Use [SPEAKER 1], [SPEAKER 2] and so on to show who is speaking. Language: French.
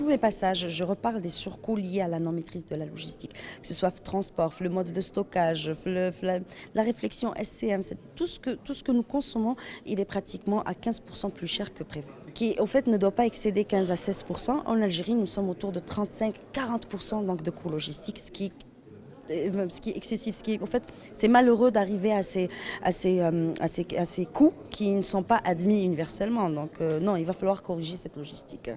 [SPEAKER 1] tous mes passages, je reparle des surcoûts liés à la non-maîtrise de la logistique, que ce soit transport, le mode de stockage, la, la, réflexion SCM, tout ce, que, tout ce que nous consommons, il est pratiquement à 15% plus cher que prévu qui en fait ne doit pas excéder 15 à 16 %. En Algérie, nous sommes autour de 35-40 donc de coûts logistiques, ce qui euh, ce qui est excessif, ce qui en fait, c'est malheureux d'arriver à ces, à, ces, euh, à, ces, à ces coûts qui ne sont pas admis universellement. Donc euh, non, il va falloir corriger cette logistique.